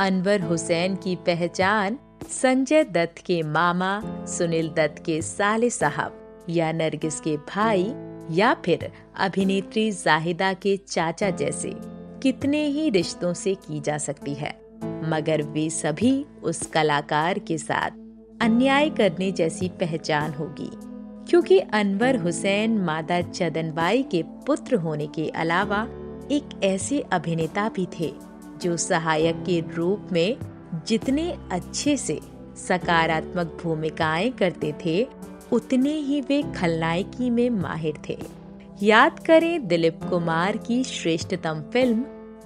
अनवर हुसैन की पहचान संजय दत्त के मामा, सुनील दत्त के साले साहब, या नरगिस के भाई, या फिर अभिनेत्री जाहिदा के चाचा जैसे। कितने ही रिश्तों से की जा सकती है, मगर वे सभी उस कलाकार के साथ अन्याय करने जैसी पहचान होगी। क्योंकि अनवर हुसैन मादा चदनबाई के पुत्र होने के अलावा एक ऐसे अभिनेता भी थे जो सहायक के रूप में जितने अच्छे से सकारात्मक भूमिकाएँ करते थे, उतने ही वे खलनायकी में माहिर थे। याद करें दिलीप कुमार की श्रेष्ठतम फ़िल्म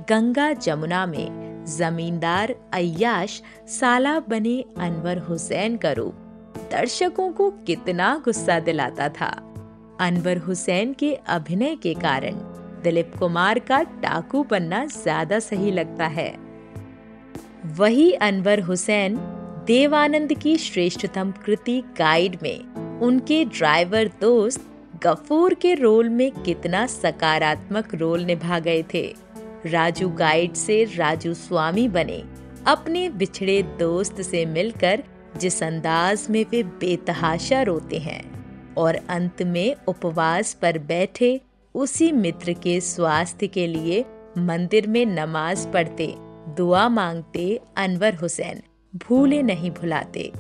गंगा जमुना में जमींदार अयाश साला बने अनवर हुसैन का रूप। दर्शकों को कितना गुस्सा दिलाता था। अनवर हुसैन के अभिनय के कारण दिलीप कुमार का टाकू बनना ज़्यादा सही लगता है। वही अनवर हुसैन देवानंद की श्रेष्ठतम कृति गाइड में उनके ड्राइवर दोस्त गफूर के रोल में कितना सकारात्मक रोल निभा गए थे। राजू गाइड से राजू स्वामी बने अपने बिछड़े दोस्त से मिलकर जिस अंदाज में वे बेतहाशा रोते हैं और अंत में उपवास पर बैठे उसी मित्र के स्वास्थ्य के लिए मंदिर में नमाज़ पढ़ते, दुआ मांगते अनवर हुसैन, भूले नहीं भुलाते।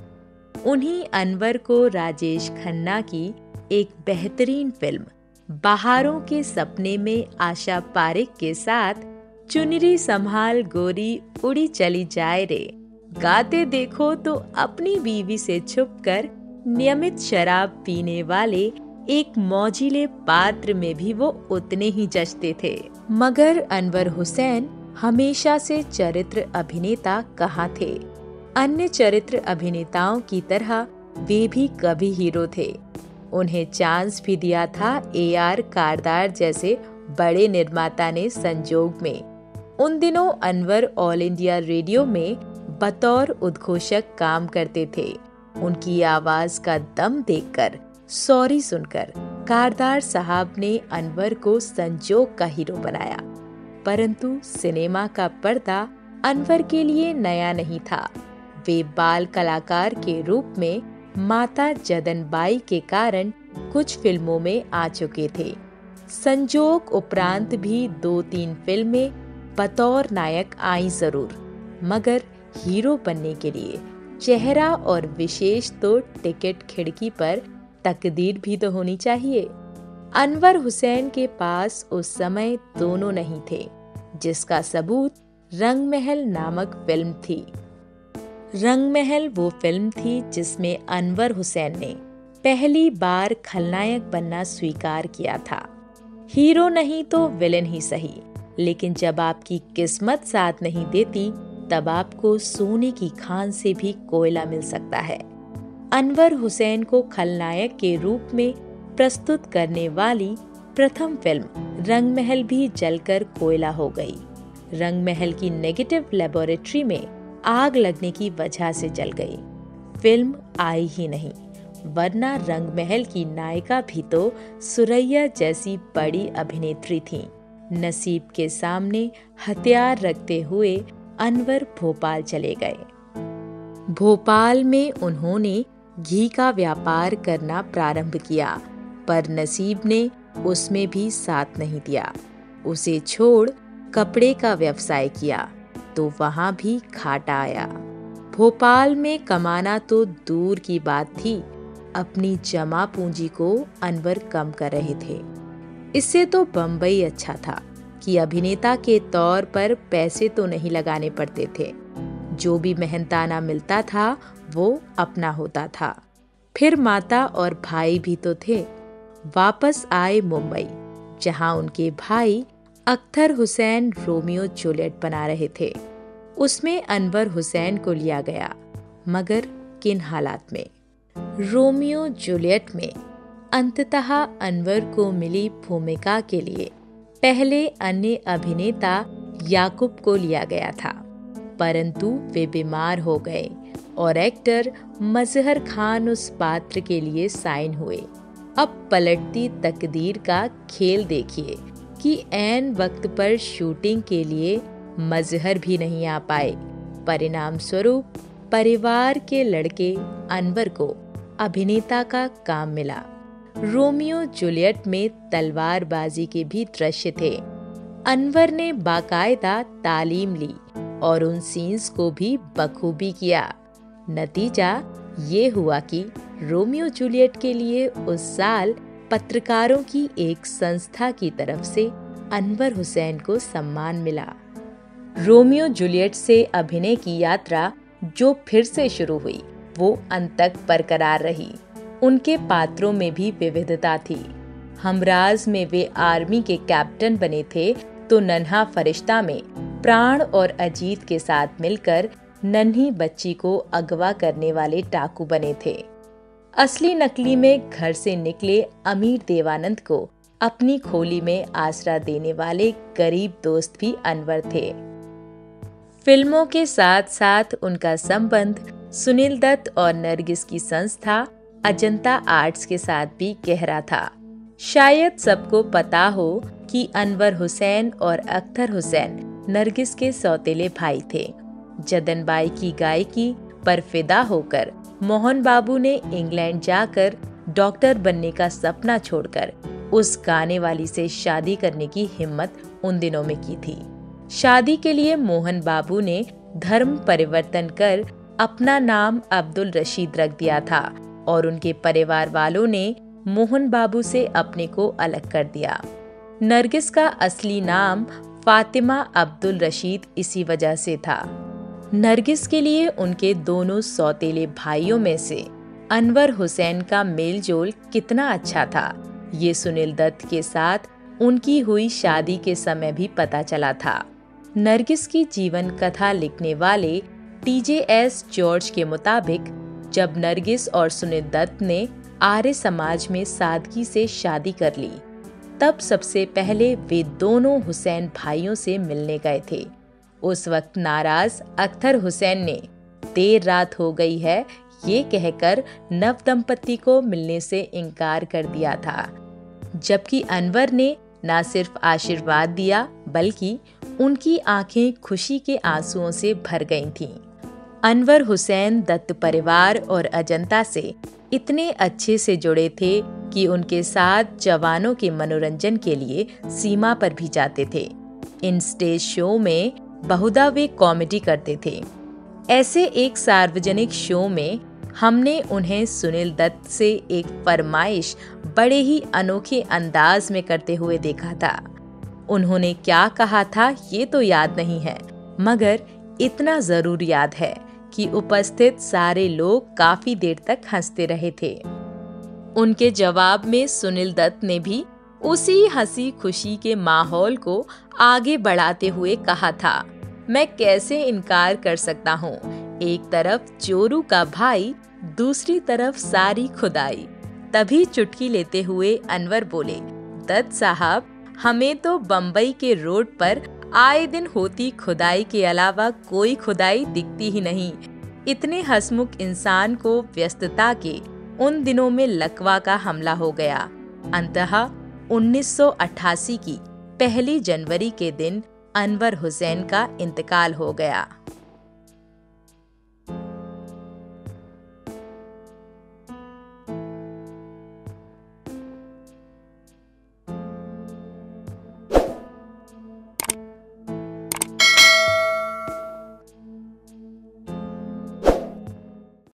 उन्हीं अनवर को राजेश खन्ना की एक बेहतरीन फ़िल्म, बहारों के सपने में आशा पारिक के साथ चुनरी संभाल गोरी उड़ी चली जाए रे। गाते देखो तो अपनी बीवी से छुपकर नियमित शराब पीने वाले एक मौजिले पात्र में भी वो उतने ही जचते थे। मगर अनवर हुसैन हमेशा से चरित्र अभिनेता कहा थे? अन्य चरित्र अभिनेताओं की तरह वे भी कभी हीरो थे। उन्हें चांस भी दिया था ए आर कारदार जैसे बड़े निर्माता ने संजोग में। उन दिनों अनवर ऑल इंडिया रेडियो में बतौर उद्घोषक काम करते थे। उनकी आवाज़ का दम देखकर सॉरी सुनकर कारदार साहब ने अनवर को संजोग का हीरो बनाया, परंतु सिनेमा का पर्दा अनवर के लिए नया नहीं था। वे बाल कलाकार के रूप में माता जदनबाई के कारण कुछ फ़िल्मों में आ चुके थे। संजोग उपरांत भी दो तीन फ़िल्में बतौर नायक आई ज़रूर, मगर हीरो बनने के लिए चेहरा और विशेष तो टिकट खिड़की पर तकदीर भी तो होनी चाहिए। अनवर हुसैन के पास उस समय दोनों नहीं थे, जिसका सबूत रंग महल नामक फ़िल्म थी। रंग महल वो फ़िल्म थी जिसमें अनवर हुसैन ने पहली बार खलनायक बनना स्वीकार किया था। हीरो नहीं तो विलन ही सही, लेकिन जब आपकी किस्मत साथ नहीं देती, तब आपको सोने की खान से भी कोयला मिल सकता है। अनवर हुसैन को खलनायक के रूप में प्रस्तुत करने वाली प्रथम फ़िल्म रंग महल भी जलकर कोयला हो गई। रंग महल की नेगेटिव लेबोरेटरी में आग लगने की वजह से जल गई। फ़िल्म आई ही नहीं, वरना रंग महल की नायिका भी तो सुरैया जैसी बड़ी अभिनेत्री थी। नसीब के सामने हथियार रखते हुए अनवर भोपाल चले गए। भोपाल में उन्होंने घी का व्यापार करना प्रारंभ किया, पर नसीब ने उसमें भी साथ नहीं दिया। उसे छोड़ कपड़े का व्यवसाय किया तो वहाँ भी घाटा आया। भोपाल में कमाना तो दूर की बात थी, अपनी जमा पूंजी को अनवर कम कर रहे थे। इससे तो बम्बई अच्छा था, कि अभिनेता के तौर पर पैसे तो नहीं लगाने पड़ते थे। जो भी मेहनताना मिलता था, वो अपना होता था। फिर माता और भाई भी तो थे। वापस आए मुंबई, जहाँ उनके भाई अख्तर हुसैन रोमियो जूलियट बना रहे थे। उसमें अनवर हुसैन को लिया गया, मगर किन हालात में? रोमियो जूलियट में अंततः अनवर को मिली भूमिका के लिए पहले अन्य अभिनेता याकूब को लिया गया था। परंतु वे बीमार हो गए और एक्टर मजहर खान उस पात्र के लिए साइन हुए। अब पलटती तकदीर का खेल देखिए कि एन वक्त पर शूटिंग के लिए मजहर भी नहीं आ पाए। परिणाम स्वरूप परिवार के लड़के अनवर को अभिनेता का काम मिला। रोमियो जूलियट में तलवारबाजी के भी दृश्य थे। अनवर ने बाकायदा तालीम ली। और उन सीन्स को भी बखूबी किया। नतीजा ये हुआ कि रोमियो जूलियट के लिए उस साल पत्रकारों की एक संस्था की तरफ़ से अनवर हुसैन को सम्मान मिला। रोमियो जूलियट से अभिनय की यात्रा जो फिर से शुरू हुई, वो अंत तक बरकरार रही। उनके पात्रों में भी विविधता थी। हमराज में वे आर्मी के कैप्टन बने थे तो नन्हा फरिश्ता में प्राण और अजीत के साथ मिलकर नन्ही बच्ची को अगवा करने वाले टाकू बने थे। असली नकली में घर से निकले अमीर देवानंद को अपनी खोली में आसरा देने वाले गरीब दोस्त भी अनवर थे। फ़िल्मों के साथ साथ उनका संबंध सुनील दत्त और नरगिस की संस्था अजंता आर्ट्स के साथ भी गहरा था। शायद सबको पता हो कि अनवर हुसैन और अख्तर हुसैन नरगिस के सौतेले भाई थे। जदनबाई की गायकी पर फिदा होकर मोहन बाबू ने इंग्लैंड जाकर डॉक्टर बनने का सपना छोड़कर उस गाने वाली से शादी करने की हिम्मत उन दिनों में की थी। शादी के लिए मोहन बाबू ने धर्म परिवर्तन कर अपना नाम अब्दुल रशीद रख दिया था और उनके परिवार वालों ने मोहन बाबू से अपने को अलग कर दिया। नरगिस का असली नाम फातिमा अब्दुल रशीद इसी वजह से था। नरगिस के लिए उनके दोनों सौतेले भाइयों में से अनवर हुसैन का मेलजोल कितना अच्छा था, ये सुनील दत्त के साथ उनकी हुई शादी के समय भी पता चला था। नरगिस की जीवन कथा लिखने वाले टीजे एस जॉर्ज के मुताबिक, जब नरगिस और सुनील दत्त ने आर्य समाज में सादगी से शादी कर ली तब सबसे पहले वे दोनों हुसैन भाइयों से मिलने गए थे उस वक्त नाराज़ अख्तर हुसैन ने, देर रात हो गई है, ये कहकर नव दंपति को मिलने से इनकार कर दिया था जबकि अनवर ने न सिर्फ़ आशीर्वाद दिया, बल्कि उनकी आँखें खुशी के आंसुओं से भर गई थीं। अनवर हुसैन दत्त परिवार और अजंता से इतने अच्छे से जुड़े थे कि उनके साथ जवानों के मनोरंजन के लिए सीमा पर भी जाते थे। इन स्टेज शो में बहुधा वे कॉमेडी करते थे। ऐसे एक सार्वजनिक शो में हमने उन्हें सुनील दत्त से एक फरमाइश बड़े ही अनोखे अंदाज में करते हुए देखा था। उन्होंने क्या कहा था ये तो याद नहीं है, मगर इतना ज़रूर याद है कि उपस्थित सारे लोग काफ़ी देर तक हँसते रहे थे। उनके जवाब में सुनील दत्त ने भी उसी हँसी खुशी के माहौल को आगे बढ़ाते हुए कहा था, मैं कैसे इनकार कर सकता हूँ? एक तरफ़ चोरू का भाई, दूसरी तरफ़ सारी खुदाई। तभी चुटकी लेते हुए अनवर बोले, दत्त साहब, हमें तो बम्बई के रोड पर आए दिन होती खुदाई के अलावा कोई खुदाई दिखती ही नहीं। इतने हसमुख इंसान को व्यस्तता के उन दिनों में लकवा का हमला हो गया। अंतः 1988 की पहली जनवरी के दिन अनवर हुसैन का इंतकाल हो गया।